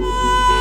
Ah!